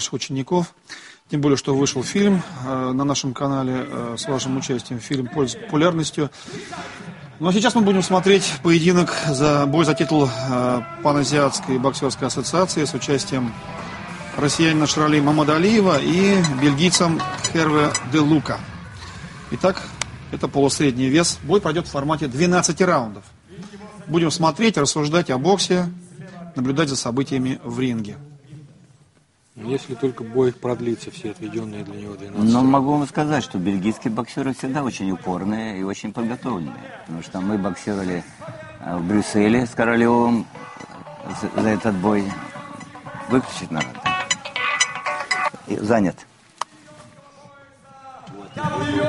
наших учеников. Тем более, что вышел фильм э, на нашем канале э, с вашим участием. Фильм пользуется популярностью. Ну а сейчас мы будем смотреть поединок за бой за титул э, Паназиатской боксерской ассоциации с участием россиянина Шрали Мамадалиева и бельгийцем Херве де Лука. Итак, это полусредний вес. Бой пройдет в формате 12 раундов. Будем смотреть, рассуждать о боксе, наблюдать за событиями в ринге. Если только бой продлится, все отведенные для него 12 Но могу вам сказать, что бельгийские боксеры всегда очень упорные и очень подготовленные. Потому что мы боксировали э, в Брюсселе с Королевым за, этот бой. Выключить надо. И занят. Вот,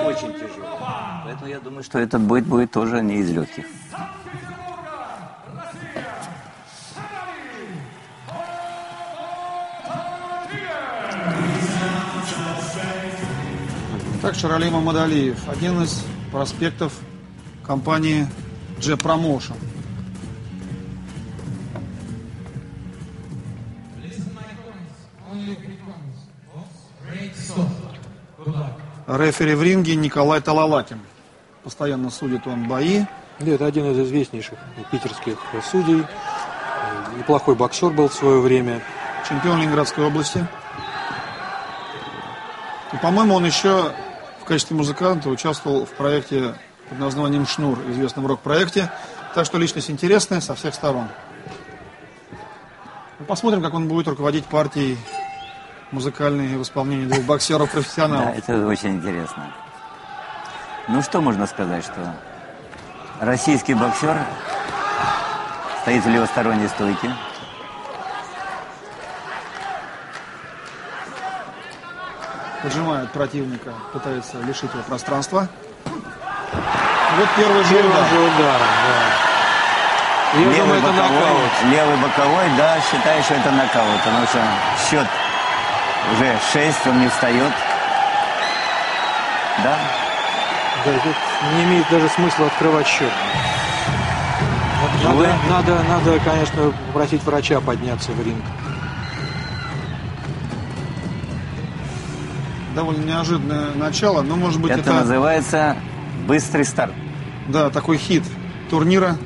очень тяжелый. Поэтому я думаю, что этот бой будет тоже не из легких. Так, Шарали Мамадалиев, один из проспектов компании G Promotion. Рефери в ринге Николай Талалакин. Постоянно судит он бои. Да, это один из известнейших питерских судей. Неплохой боксер был в свое время. Чемпион Ленинградской области. И, по-моему, он еще качестве музыканта участвовал в проекте под названием «Шнур», известном рок-проекте. Так что личность интересная со всех сторон. Ну, посмотрим, как он будет руководить партией музыкальной в исполнении двух Да, боксеров-профессионалов. это очень интересно. Ну что можно сказать, что российский боксер стоит в левосторонней стойке. Поджимает противника, пытается лишить его пространства. Вот первый же удар. же ударом, да. Я думаю, это боковой, нокаут. левый боковой, да, считаю, что это нокаут, потому что счет уже 6, он не встает. Да, Да, тут не имеет даже смысла открывать счет. Вот надо, надо, надо, конечно, попросить врача подняться в ринг. Довольно неожиданное начало, но может быть это, это, называется быстрый старт. да, такой хит турнира.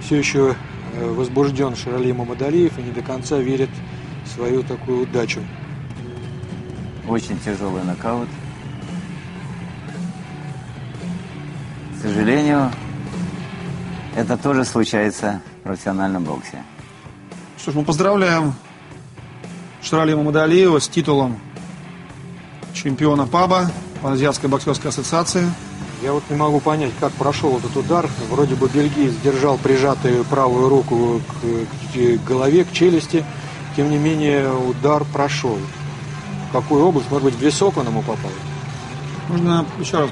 Все еще э, возбужден Шарали Мамадалиев и не до конца верит в свою такую удачу. Очень тяжелый нокаут. К сожалению, это тоже случается в профессиональном боксе. Что ж, мы поздравляем Шрали Мамадалиева с титулом чемпиона ПАБа, Азиатской боксерской ассоциации. Я вот не могу понять, как прошел этот удар. Вроде бы бельгиец держал прижатую правую руку к, к голове, к челюсти. Тем не менее, удар прошел. В какую область? Может быть, в висок он ему попал? Нужно еще раз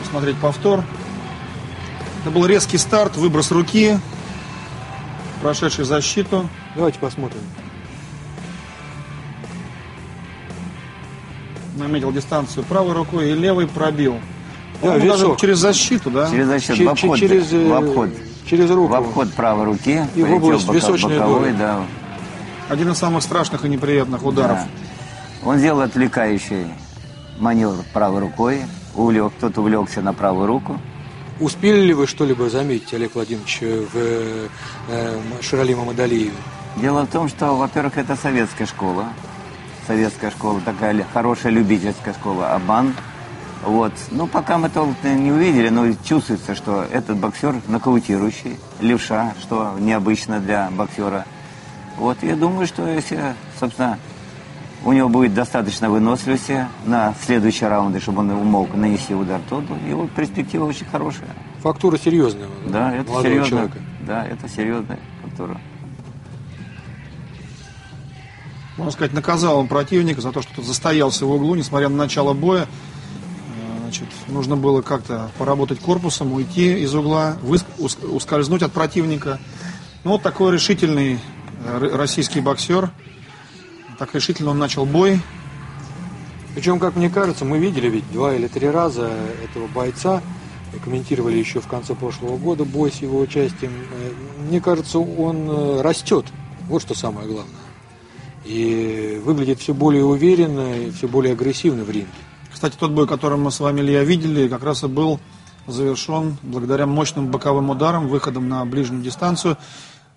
посмотреть повтор. Это был резкий старт, выброс руки, прошедший защиту. Давайте посмотрим. Наметил дистанцию правой рукой и левой пробил. Да, даже через защиту, да? Через защит, Че- в обход, че- через, э, в обход. через руку. В обход правой руки. И в область бока- височной боковой, доли. да. Один из самых страшных и неприятных ударов. Да. Он сделал отвлекающий маневр правой рукой. Увлек, кто-то увлекся на правую руку. Успели ли вы что-либо заметить, Олег Владимирович, в э, э, Ширали Мамадалиеве? Дело в том, что, во-первых, это советская школа. Советская школа, такая хорошая любительская школа, Абан. Вот. Ну, пока мы толком не увидели, но чувствуется, что этот боксер нокаутирующий, левша, что необычно для боксера. Вот, я думаю, что если, собственно, у него будет достаточно выносливости на следующие раунды, чтобы он мог нанести удар, то его перспектива очень хорошая. Фактура серьезная. Да, это серьезно. Да, это серьезная фактура. Можно сказать, наказал он противника за то, что тот застоялся в углу, несмотря на начало боя. Э, Значит, нужно было как-то поработать корпусом, уйти из угла, выс- ус- ускользнуть от противника. Ну, вот такой решительный э, российский боксер. Так решительно он начал бой. Причем, как мне кажется, мы видели ведь два или три раза этого бойца, комментировали еще в конце прошлого года бой с его участием. Э, Мне кажется, он растет Вот что самое главное. И выглядит все более уверенно и все более агрессивно в ринге. Кстати, тот бой, который мы с вами, Илья, видели, как раз и был завершен благодаря мощным боковым ударам, выходом на ближнюю дистанцию.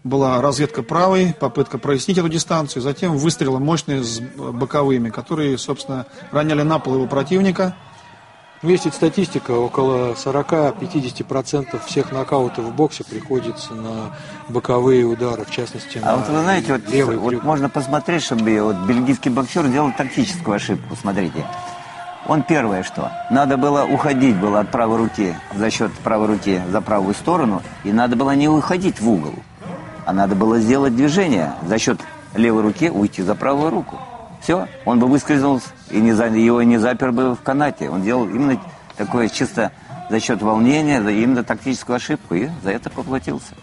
Была разведка правой, попытка прояснить эту дистанцию, затем выстрелы мощные с боковыми, которые, собственно, роняли на пол его противника. Есть статистика, около 40-50% всех нокаутов в боксе приходится на боковые удары, в частности, А на вот вы знаете, вот, левый вот крюк. можно посмотреть, чтобы вот бельгийский боксер делал тактическую ошибку. Смотрите. Он первое что? Надо было уходить было от правой руки за счет правой руки за правую сторону, и надо было не уходить в угол, а надо было сделать движение за счет левой руки уйти за правую руку. Все, он бы выскользнул и не его не запер бы в канате. Он делал именно такое чисто за счет волнения, именно тактическую ошибку, и за это поплатился.